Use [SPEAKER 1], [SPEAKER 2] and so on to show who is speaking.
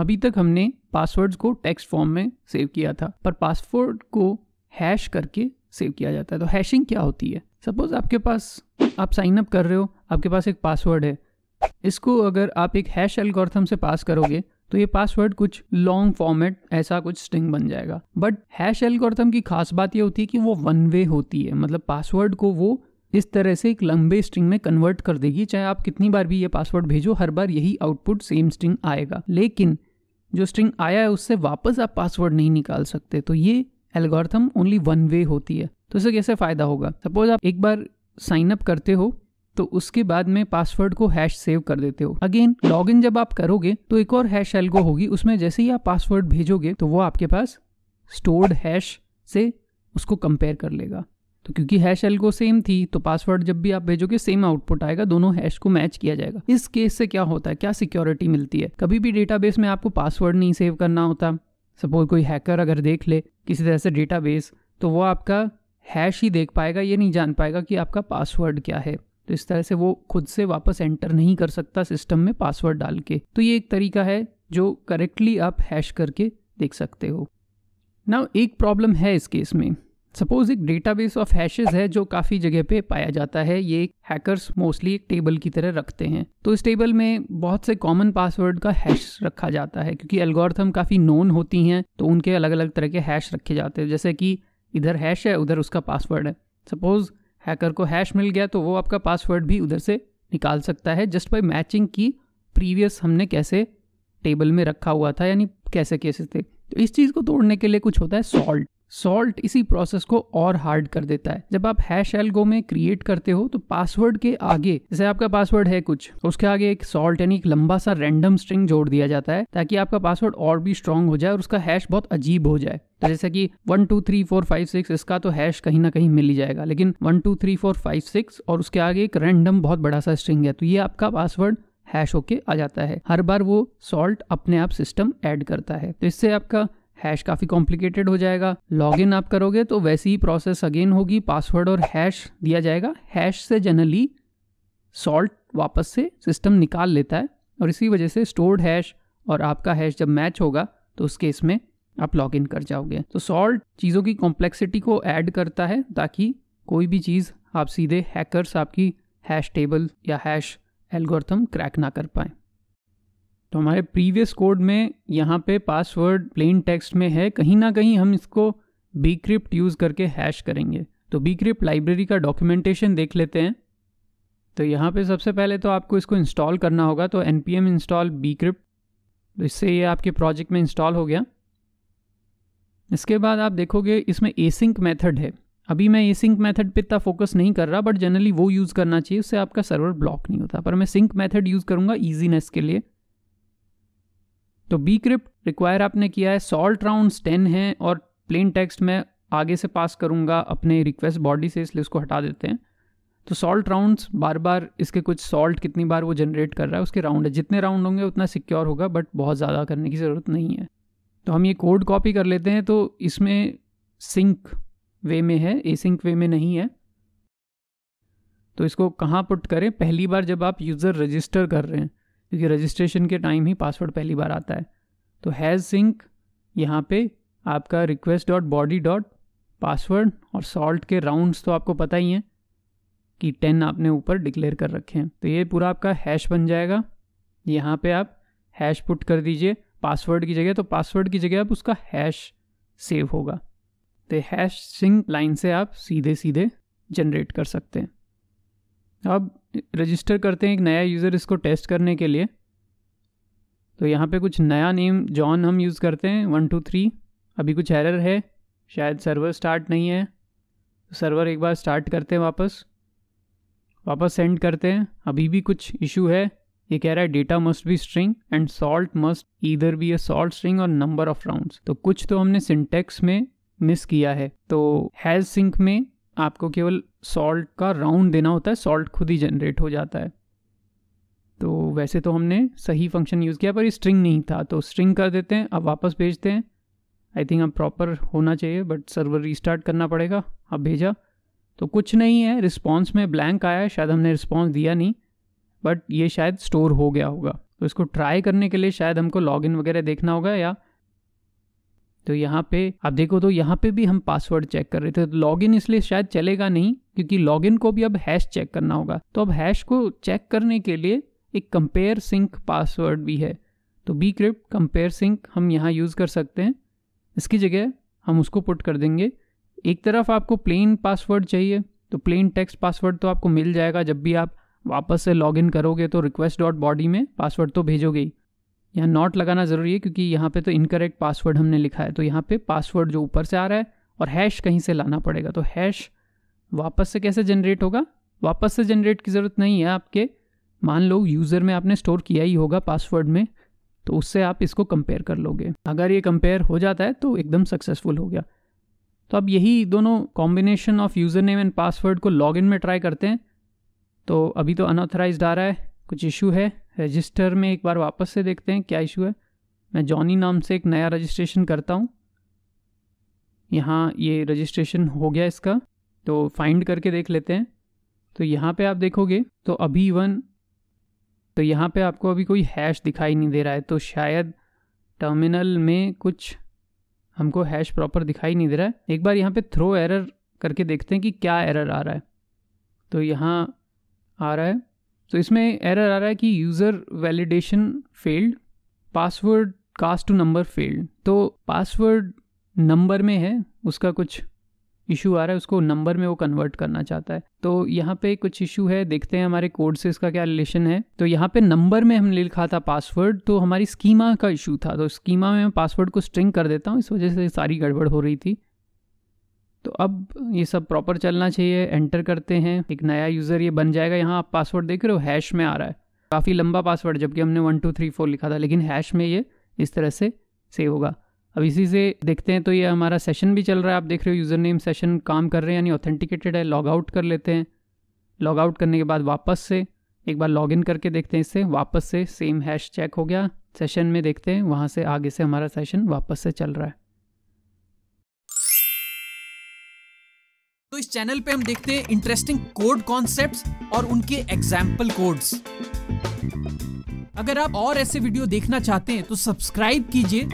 [SPEAKER 1] अभी तक हमने पासवर्ड्स को टेक्स्ट फॉर्म में सेव किया था, पर पासवर्ड को हैश करके सेव किया जाता है। तो हैशिंग क्या होती है? सपोज़ आपके पास, आप साइन अप कर रहे हो, आपके पास एक पासवर्ड है। इसको अगर आप एक हैश एल्गोरिथम से पास करोगे तो ये पासवर्ड कुछ लॉन्ग फॉर्मेट ऐसा कुछ स्ट्रिंग बन जाएगा। बट हैश एल्गोरिथम की खास बात ये होती है कि वो वन वे होती है। मतलब पासवर्ड को वो इस तरह से एक लंबे स्ट्रिंग में कन्वर्ट कर देगी। चाहे आप कितनी बार भी ये पासवर्ड भेजो, हर बार यही आउटपुट सेम स्ट्रिंग आएगा। लेकिन जो स्ट्रिंग आया है, उससे वापस आप पासवर्ड नहीं निकाल सकते। तो ये एल्गोरिथम ओनली वन वे होती है। तो इससे कैसे फ़ायदा होगा? सपोज़ आप एक बार साइन अप करते हो तो उसके बाद में पासवर्ड को हैश सेव कर देते हो। अगेन लॉगिन जब आप करोगे तो एक और हैश एल्गो होगी। उसमें जैसे ही आप पासवर्ड भेजोगे तो वो आपके पास स्टोर्ड हैश से उसको कंपेयर कर लेगा। तो क्योंकि हैश एल्गो सेम थी तो पासवर्ड जब भी आप भेजोगे सेम आउटपुट आएगा, दोनों हैश को मैच किया जाएगा। इस केस से क्या होता है? क्या सिक्योरिटी मिलती है? कभी भी डेटाबेस में आपको पासवर्ड नहीं सेव करना होता। सपोज़ कोई हैकर अगर देख ले, किसी तरह से डेटाबेस तो वो आपका हैश ही देख पाएगा, ये नहीं जान पाएगा कि आपका पासवर्ड क्या है। तो इस तरह से वो खुद से वापस एंटर नहीं कर सकता सिस्टम में पासवर्ड डाल के। तो ये एक तरीका है, जो करेक्टली आप हैश करके देख सकते हो। ना एक प्रॉब्लम है इस केस में। सपोज़ एक डेटाबेस ऑफ़ हैशेस है जो काफ़ी जगह पे पाया जाता है। ये हैकर्स मोस्टली एक टेबल की तरह रखते हैं। तो इस टेबल में बहुत से कॉमन पासवर्ड का हैश रखा जाता है क्योंकि एल्गोरिथम काफ़ी नोन होती हैं तो उनके अलग अलग तरह के हैश रखे जाते हैं। जैसे कि इधर हैश है, उधर उसका पासवर्ड है। सपोज़ हैकर को हैश मिल गया तो वो आपका पासवर्ड भी उधर से निकाल सकता है जस्ट बाई मैचिंग की प्रीवियस हमने कैसे टेबल में रखा हुआ था, यानी कैसे केसेस थे। तो इस चीज़ को तोड़ने के लिए कुछ होता है सॉल्ट सॉल्ट इसी प्रोसेस को और हार्ड कर देता है। जब आप हैश एल्गो में क्रिएट करते हो तो पासवर्ड के आगे, जैसे आपका पासवर्ड है कुछ, उसके आगे एक सॉल्ट यानी एक लंबा सा रैंडम स्ट्रिंग जोड़ दिया जाता है, ताकि आपका पासवर्ड और भी स्ट्रांग हो जाए और उसका हैश बहुत अजीब हो जाए। तो जैसे कि one two three four five six इसका तो हैश कहीं ना कहीं मिल ही जाएगा, लेकिन one two three four five six और उसके आगे एक रैंडम बहुत बड़ा सा स्ट्रिंग है तो ये आपका पासवर्ड हैश होके आ जाता है। हर बार वो सॉल्ट अपने आप सिस्टम ऐड करता है। तो इससे आपका हैश काफ़ी कॉम्प्लिकेटेड हो जाएगा। लॉगिन आप करोगे तो वैसी ही प्रोसेस अगेन होगी। पासवर्ड और हैश दिया जाएगा। हैश से जनरली सॉल्ट वापस से सिस्टम निकाल लेता है और इसी वजह से स्टोर्ड हैश और आपका हैश जब मैच होगा तो उस केस में आप लॉग इन कर जाओगे। तो सॉल्ट चीज़ों की कॉम्प्लेक्सिटी को ऐड करता है ताकि कोई भी चीज़ आप सीधे हैकर्स आपकी हैश टेबल या हैश एल्गोरिथम क्रैक ना कर पाएँ। तो हमारे प्रीवियस कोड में यहाँ पे पासवर्ड प्लेन टेक्स्ट में है, कहीं ना कहीं हम इसको बीक्रिप्ट यूज़ करके हैश करेंगे। तो बीक्रिप्ट लाइब्रेरी का डॉक्यूमेंटेशन देख लेते हैं। तो यहाँ पे सबसे पहले तो आपको इसको इंस्टॉल करना होगा तो N P M install bcrypt तो इससे ये आपके प्रोजेक्ट में इंस्टॉल हो गया। इसके बाद आप देखोगे इसमें एसिंक मेथड है। अभी मैं ए सिंक मेथड पे इतना फोकस नहीं कर रहा बट जनरली वो यूज़ करना चाहिए, उससे आपका सर्वर ब्लॉक नहीं होता। पर मैं सिंक मेथड यूज़ करूँगा ईजीनेस के लिए। तो बी क्रिप्ट रिक्वायर आपने किया है सॉल्ट राउंड्स टेन है और प्लेन टेक्स्ट में आगे से पास करूँगा, अपने रिक्वेस्ट बॉडी से इसलिए उसको हटा देते हैं। तो सॉल्ट राउंड्स बार बार इसके कुछ सॉल्ट कितनी बार वो जनरेट कर रहा है, उसके राउंड है। जितने राउंड होंगे उतना सिक्योर होगा बट बहुत ज़्यादा करने की ज़रूरत नहीं है। तो हम ये कोड कॉपी कर लेते हैं तो इसमें सिंक वे में है ए सिंक वे में नहीं है। तो इसको कहाँ पुट करें? पहली बार जब आप यूज़र रजिस्टर कर रहे हैं क्योंकि रजिस्ट्रेशन के टाइम ही पासवर्ड पहली बार आता है। तो हैज़ सिंक यहाँ पे आपका request dot body dot password और सॉल्ट के राउंड्स तो आपको पता ही हैं कि टेन आपने ऊपर डिक्लेयर कर रखे हैं। तो ये पूरा आपका हैश बन जाएगा। यहाँ पे आप हैश पुट कर दीजिए पासवर्ड की जगह तो पासवर्ड की जगह आप उसका हैश सेव होगा। तो हैश सिंक लाइन से आप सीधे सीधे जनरेट कर सकते हैं। अब रजिस्टर करते हैं एक नया यूज़र इसको टेस्ट करने के लिए। तो यहाँ पे कुछ नया नेम जॉन हम यूज़ करते हैं वन टू थ्री अभी कुछ एरर है, शायद सर्वर स्टार्ट नहीं है। तो सर्वर एक बार स्टार्ट करते हैं वापस। वापस सेंड करते हैं। अभी भी कुछ इशू है। ये कह रहा है data must be string and salt must either be a salt string और नंबर ऑफ़ राउंड्स तो कुछ तो हमने सिंटेक्स में मिस किया है। तो हैज़ सिंक में आपको केवल सॉल्ट का राउंड देना होता है सॉल्ट खुद ही जनरेट हो जाता है। तो वैसे तो हमने सही फ़ंक्शन यूज़ किया, पर ये स्ट्रिंग नहीं था। तो स्ट्रिंग कर देते हैं, अब वापस भेजते हैं। आई थिंक अब प्रॉपर होना चाहिए बट सर्वर रीस्टार्ट करना पड़ेगा। अब भेजा। तो कुछ नहीं है रिस्पॉन्स में ब्लैंक आया, शायद हमने रिस्पॉन्स दिया नहीं बट ये शायद स्टोर हो गया होगा। तो इसको ट्राई करने के लिए शायद हमको लॉगिन वगैरह देखना होगा या तो यहाँ पे, आप देखो तो यहाँ पे भी हम पासवर्ड चेक कर रहे थे। तो लॉगिन इसलिए शायद चलेगा नहीं, क्योंकि लॉगिन को भी अब हैश चेक करना होगा। तो अब हैश को चेक करने के लिए एक कंपेयर सिंक पासवर्ड भी है। तो बी क्रिप्ट कंपेयर सिंक हम यहाँ यूज़ कर सकते हैं। इसकी जगह हम उसको पुट कर देंगे। एक तरफ़ आपको प्लेन पासवर्ड चाहिए तो प्लेन टेक्स्ट पासवर्ड तो आपको मिल जाएगा। जब भी आप वापस से लॉगिन करोगे तो रिक्वेस्ट डॉट बॉडी में पासवर्ड तो भेजोगे ही। यहाँ नॉट लगाना ज़रूरी है, क्योंकि यहाँ पे तो इनकरेक्ट पासवर्ड हमने लिखा है। तो यहाँ पे पासवर्ड जो ऊपर से आ रहा है और हैश कहीं से लाना पड़ेगा। तो हैश वापस से कैसे जनरेट होगा? वापस से जनरेट की ज़रूरत नहीं है आपके। मान लो यूज़र में आपने स्टोर किया ही होगा पासवर्ड में तो उससे आप इसको कंपेयर कर लोगे। अगर ये कंपेयर हो जाता है तो एकदम सक्सेसफुल हो गया। तो अब यही दोनों combination of user name and password को लॉगिन में ट्राई करते हैं। तो अभी तो अनऑथराइज आ रहा है, कुछ इशू है। रजिस्टर में एक बार वापस से देखते हैं, क्या इशू है। मैं जॉनी नाम से एक नया रजिस्ट्रेशन करता हूँ। यहाँ ये रजिस्ट्रेशन हो गया इसका तो फाइंड करके देख लेते हैं। तो यहाँ पे आप देखोगे तो अभी वन तो यहाँ पे आपको अभी कोई हैश दिखाई नहीं दे रहा है तो शायद टर्मिनल में कुछ हमको हैश प्रॉपर दिखाई नहीं दे रहा है। एक बार यहाँ पे थ्रो एरर करके देखते हैं कि क्या एरर आ रहा है। तो यहाँ आ रहा है। तो इसमें एरर आ रहा है कि user validation failed password cast to number failed तो पासवर्ड नंबर में है, उसका कुछ इशू आ रहा है, उसको नंबर में वो कन्वर्ट करना चाहता है। तो यहाँ पे कुछ इशू है, देखते हैं हमारे कोड से इसका क्या रिलेशन है। तो यहाँ पे नंबर में हमने लिखा था पासवर्ड तो हमारी स्कीमा का इशू था। तो स्कीमा में मैं पासवर्ड को स्ट्रिंग कर देता हूँ, इस वजह से सारी गड़बड़ हो रही थी। तो अब ये सब प्रॉपर चलना चाहिए एंटर करते हैं। एक नया यूज़र ये बन जाएगा। यहाँ आप पासवर्ड देख रहे हो हैश में आ रहा है। काफ़ी लंबा पासवर्ड जबकि हमने वन टू थ्री फोर लिखा था, लेकिन हैश में ये इस तरह से सेव होगा। अब इसी से देखते हैं तो ये हमारा सेशन भी चल रहा है। आप देख रहे हो यूज़र नेम सेशन काम कर रहे हैं, यानी ऑथेंटिकेटेड है लॉग आउट कर लेते हैं। लॉग आउट करने के बाद वापस से, एक बार लॉग इन करके देखते हैं इससे, वापस से सेम हैश चेक हो गया। सेशन में देखते हैं, वहाँ से आगे से हमारा सेशन वापस से चल रहा है।
[SPEAKER 2] इस चैनल पे हम देखते हैं इंटरेस्टिंग कोड कॉन्सेप्ट्स और उनके एग्ज़ाम्पल कोड्स अगर आप और ऐसे वीडियो देखना चाहते हैं तो सब्सक्राइब कीजिए।